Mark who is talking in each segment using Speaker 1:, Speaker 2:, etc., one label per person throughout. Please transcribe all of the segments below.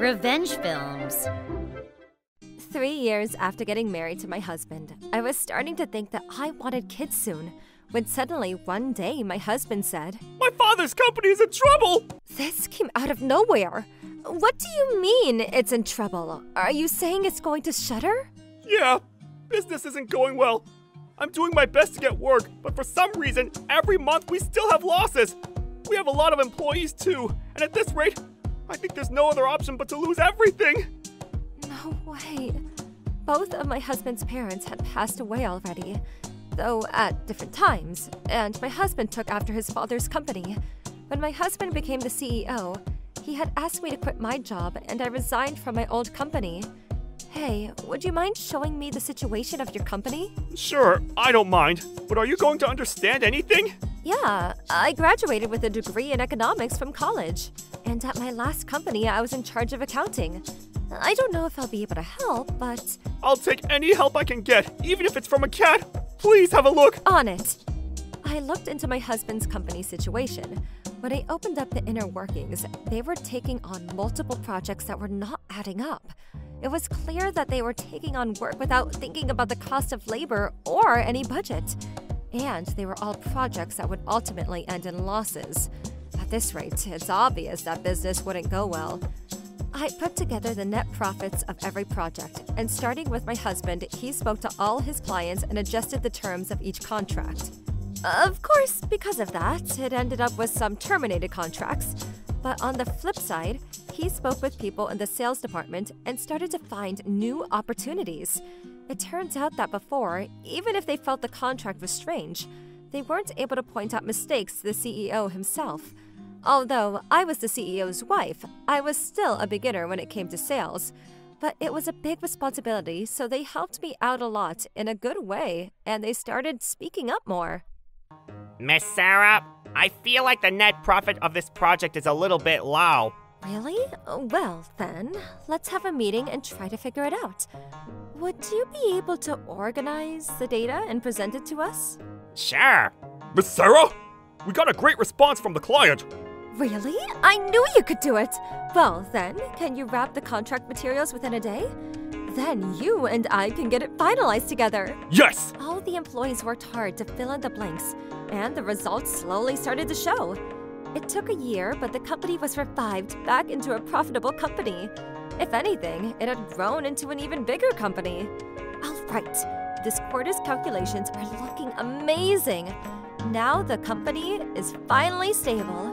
Speaker 1: Revenge Films.
Speaker 2: Three years after getting married to my husband, I was starting to think that I wanted kids soon. When suddenly, one day, my husband said,
Speaker 3: My father's company is in trouble!
Speaker 2: This came out of nowhere. What do you mean it's in trouble? Are you saying it's going to shutter?
Speaker 3: Yeah, business isn't going well. I'm doing my best to get work, but for some reason, every month we still have losses. We have a lot of employees too, and at this rate, I think there's no other option but to lose everything.
Speaker 2: No way. Both of my husband's parents had passed away already, though at different times, and my husband took after his father's company. When my husband became the CEO, he had asked me to quit my job, and I resigned from my old company. Hey, would you mind showing me the situation of your company?
Speaker 3: Sure, I don't mind, but are you going to understand anything?
Speaker 2: Yeah, I graduated with a degree in economics from college. And at my last company, I was in charge of accounting. I don't know if I'll be able to help, but
Speaker 3: I'll take any help I can get, even if it's from a cat. Please have a look.
Speaker 2: on it. I looked into my husband's company situation. When I opened up the inner workings, they were taking on multiple projects that were not adding up. It was clear that they were taking on work without thinking about the cost of labor or any budget. And they were all projects that would ultimately end in losses. At this rate, it's obvious that business wouldn't go well. I put together the net profits of every project, and starting with my husband, he spoke to all his clients and adjusted the terms of each contract. Of course, because of that, it ended up with some terminated contracts. But on the flip side, he spoke with people in the sales department and started to find new opportunities. It turns out that before, even if they felt the contract was strange, they weren't able to point out mistakes to the CEO himself. Although I was the CEO's wife, I was still a beginner when it came to sales. But it was a big responsibility, so they helped me out a lot in a good way, and they started speaking up more.
Speaker 4: Miss Sarah, I feel like the net profit of this project is a little bit low.
Speaker 2: Really? Uh, well, then, let's have a meeting and try to figure it out. Would you be able to organize the data and present it to us?
Speaker 4: Sure.
Speaker 3: Miss Sarah? We got a great response from the client.
Speaker 2: Really? I knew you could do it! Well, then, can you wrap the contract materials within a day? Then you and I can get it finalized together.
Speaker 3: Yes!
Speaker 2: All the employees worked hard to fill in the blanks, and the results slowly started to show. It took a year, but the company was revived back into a profitable company. If anything, it had grown into an even bigger company. All right, this quarter's calculations are looking amazing. Now the company is finally stable.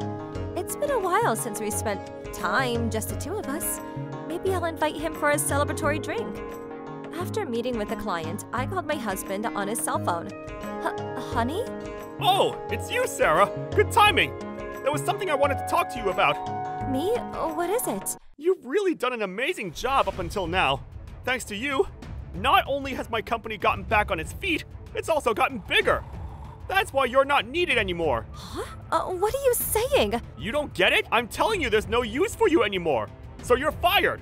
Speaker 2: It's been a while since we spent time, just the two of us. Maybe I'll invite him for a celebratory drink. After meeting with a client, I called my husband on his cell phone. H- honey?
Speaker 3: Oh, it's you, Sarah. Good timing. There was something I wanted to talk to you about.
Speaker 2: Me? Oh, What is it?
Speaker 3: You've really done an amazing job up until now. Thanks to you, not only has my company gotten back on its feet, it's also gotten bigger. That's why you're not needed anymore.
Speaker 2: Huh? Uh, what are you saying?
Speaker 3: You don't get it? I'm telling you there's no use for you anymore. So you're fired.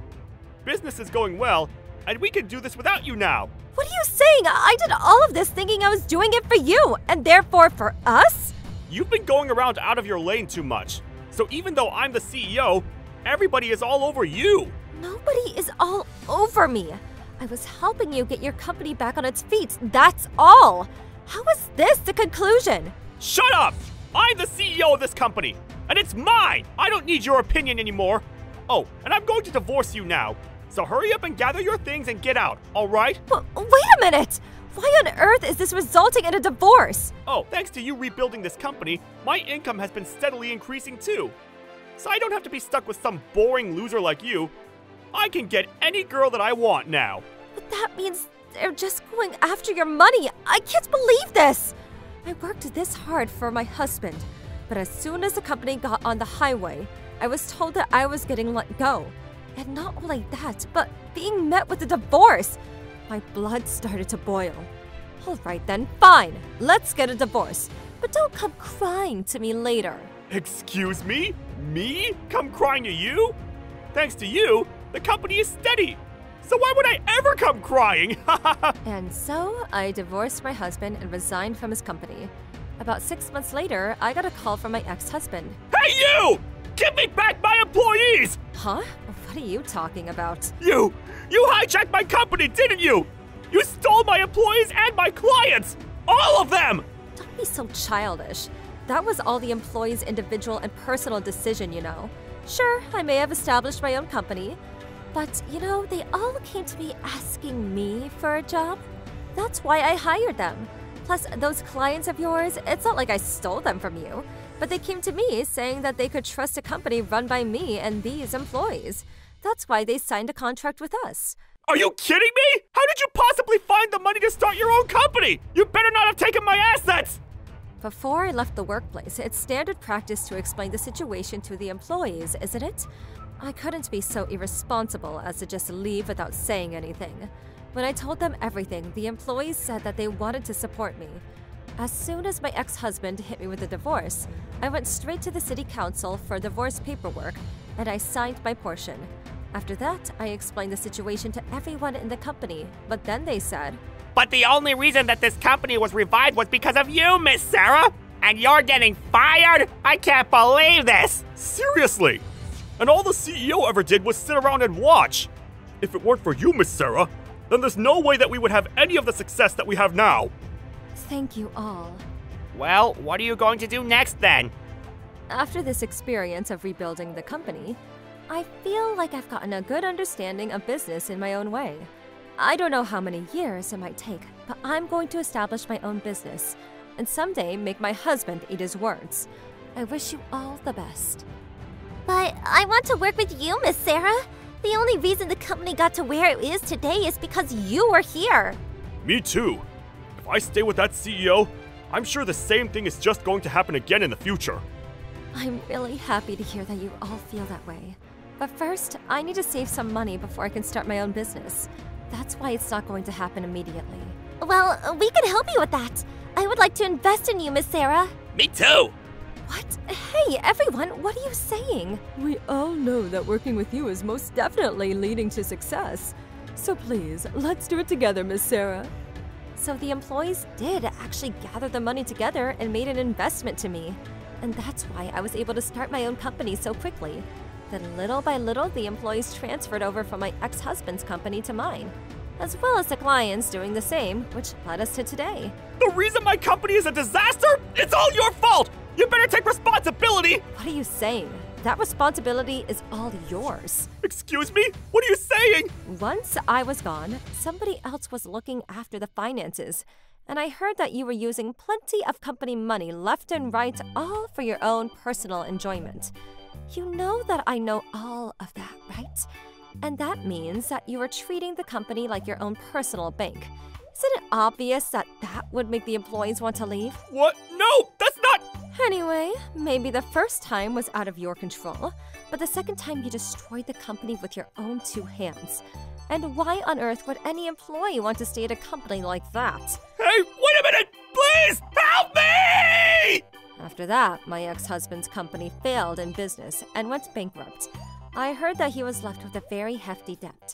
Speaker 3: Business is going well, and we can do this without you now.
Speaker 2: What are you saying? I did all of this thinking I was doing it for you, and therefore for us?
Speaker 3: You've been going around out of your lane too much. So even though I'm the CEO, everybody is all over you.
Speaker 2: Nobody is all over me. I was helping you get your company back on its feet. That's all. How is this the conclusion?
Speaker 3: Shut up! I'm the CEO of this company, and it's mine! I don't need your opinion anymore. Oh, and I'm going to divorce you now. So hurry up and gather your things and get out, alright?
Speaker 2: Wait a minute! Why on earth is this resulting in a divorce?
Speaker 3: Oh, thanks to you rebuilding this company, my income has been steadily increasing too. So I don't have to be stuck with some boring loser like you. I can get any girl that I want now.
Speaker 2: But that means they're just going after your money. I can't believe this. I worked this hard for my husband, but as soon as the company got on the highway, I was told that I was getting let go. And not only that, but being met with a divorce. My blood started to boil. All right then, fine. Let's get a divorce. But don't come crying to me later.
Speaker 3: Excuse me? Me? Come crying to you? Thanks to you, the company is steady. So why would I ever come crying?
Speaker 2: And so I divorced my husband and resigned from his company. About six months later, I got a call from my ex husband.
Speaker 3: hey, you! Give me back my employees!
Speaker 2: Huh? What are you talking about?
Speaker 3: You! You hijacked my company, didn't you? You stole my employees and my clients! All of them!
Speaker 2: Don't be so childish. That was all the employee's individual and personal decision, you know. Sure, I may have established my own company, but you know, they all came to me asking me for a job. That's why I hired them. Plus, those clients of yours, it's not like I stole them from you, but they came to me saying that they could trust a company run by me and these employees. That's why they signed a contract with us.
Speaker 3: Are you kidding me? How did you possibly find the money to start your own company? You better not have taken my assets!
Speaker 2: Before I left the workplace, it's standard practice to explain the situation to the employees, isn't it? I couldn't be so irresponsible as to just leave without saying anything. When I told them everything, the employees said that they wanted to support me. As soon as my ex husband hit me with a divorce, I went straight to the city council for divorce paperwork and I signed my portion. After that, I explained the situation to everyone in the company, but then they said,
Speaker 4: But the only reason that this company was revived was because of you, Miss Sarah! And you're getting fired? I can't believe this!
Speaker 3: Seriously! And all the CEO ever did was sit around and watch! If it weren't for you, Miss Sarah, then there's no way that we would have any of the success that we have now!
Speaker 2: Thank you all.
Speaker 4: Well, what are you going to do next then?
Speaker 2: After this experience of rebuilding the company, I feel like I've gotten a good understanding of business in my own way. I don't know how many years it might take, but I'm going to establish my own business and someday make my husband eat his words. I wish you all the best.
Speaker 1: But I want to work with you, Miss Sarah. The only reason the company got to where it is today is because you were here.
Speaker 3: Me too. If I stay with that CEO, I'm sure the same thing is just going to happen again in the future.
Speaker 2: I'm really happy to hear that you all feel that way. But first, I need to save some money before I can start my own business. That's why it's not going to happen immediately.
Speaker 1: Well, we can help you with that. I would like to invest in you, Miss Sarah.
Speaker 4: Me too!
Speaker 2: What? Hey, everyone, what are you saying? We all know that working with you is most definitely leading to success. So please, let's do it together, Miss Sarah. So the employees did actually gather the money together and made an investment to me. And that's why I was able to start my own company so quickly. Then little by little, the employees transferred over from my ex-husband's company to mine, as well as the clients doing the same, which led us to today.
Speaker 3: The reason my company is a disaster? It's all your fault! You better take responsibility!
Speaker 2: What are you saying? That responsibility is all yours.
Speaker 3: Excuse me? What are you saying?
Speaker 2: Once I was gone, somebody else was looking after the finances, and I heard that you were using plenty of company money left and right, all for your own personal enjoyment. You know that I know all of that, right? And that means that you are treating the company like your own personal bank. Isn't it obvious that that would make the employees want to leave?
Speaker 3: What? No.
Speaker 2: Anyway, maybe the first time was out of your control, but the second time you destroyed the company with your own two hands. And why on earth would any employee want to stay at a company like that?
Speaker 3: Hey, wait a minute! Please help me!
Speaker 2: After that, my ex husband's company failed in business and went bankrupt. I heard that he was left with a very hefty debt.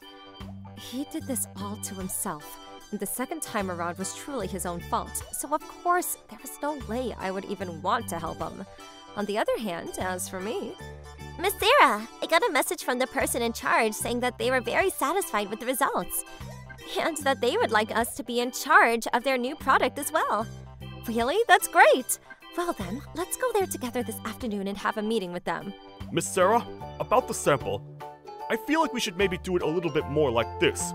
Speaker 2: He did this all to himself, the second time around was truly his own fault, so of course, there was no way I would even want to help him. On the other hand, as for me,
Speaker 1: Miss Sarah, I got a message from the person in charge saying that they were very satisfied with the results. And that they would like us to be in charge of their new product as well.
Speaker 2: Really? That's great! Well then, let's go there together this afternoon and have a meeting with them.
Speaker 3: Miss Sarah, about the sample, I feel like we should maybe do it a little bit more like this.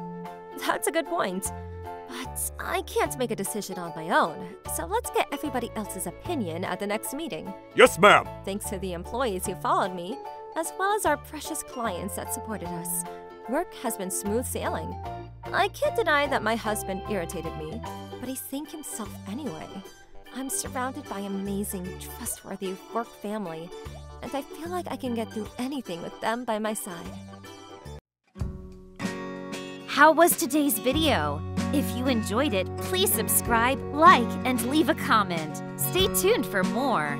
Speaker 2: That's a good point. But I can't make a decision on my own, so let's get everybody else's opinion at the next meeting.
Speaker 3: Yes, ma'am.
Speaker 2: Thanks to the employees who followed me, as well as our precious clients that supported us, work has been smooth sailing. I can't deny that my husband irritated me, but he sank himself anyway. I'm surrounded by amazing, trustworthy work family, and I feel like I can get through anything with them by my side.
Speaker 5: How was today's video? If you enjoyed it, please subscribe, like, and leave a comment. Stay tuned for more.